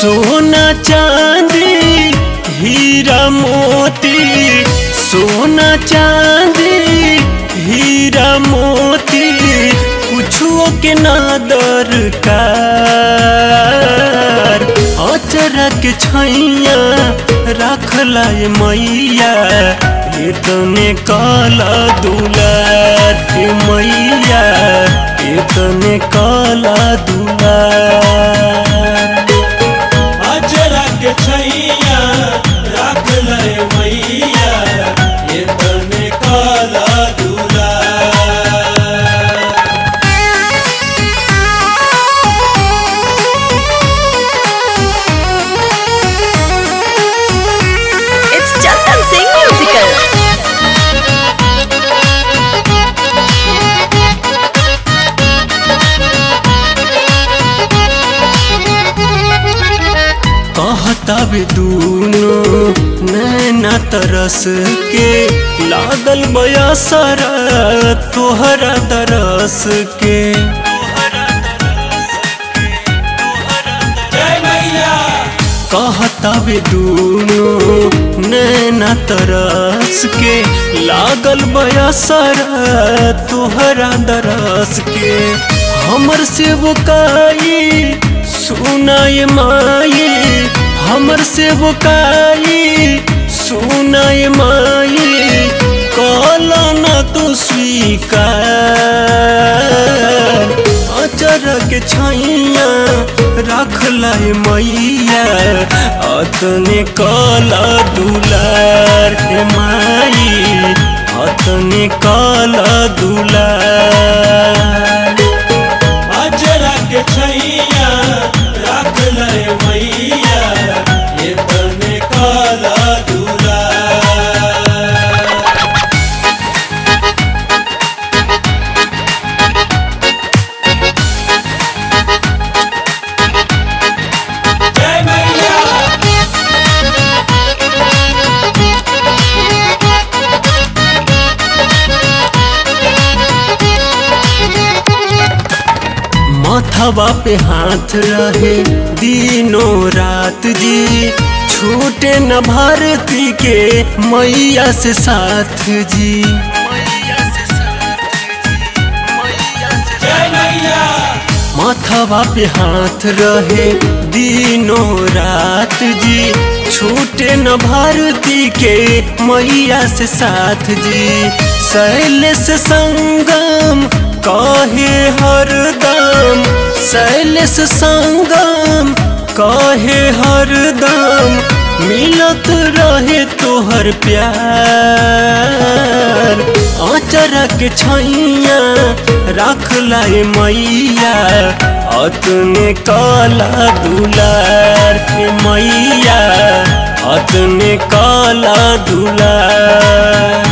सोना चांदी, हीरा मोती। सोना चांदी, हीरा मोती कुछो के ना दरकार। अचरा के छैया रखला मैया। इतने काला दुलार मैया, इतने काला अजरा रख ले मैया। कहता बे दूनो नैना तरस के। लागल बयासर तोहरा तरस के। कहता बे दूनो नैना तरस के। लागल बयासर तोहरा दरस के। हमर सेवकाई सुनाय माई हमर से सेवकाई सुनाए माई कल न तू स्वीकार। अचर के छैया रख लाई मैया, अतने कल दुलार। माथवा पे हाथ रहे, दिनों रात जी। छूटे न भारती के मैया से साथ जी। माथवा पे हाथ रहे, दिनों रात जी। छूटे न भारती के मैया से साथ जी। शैलेश संगम कहे हरदम शैलेश संगम, कहे हरदम मिलत रहे तोहर प्यार। आचरा के छैया रख लाई मैया। अतने काला दुलार के मैया। अतने काला दुलार।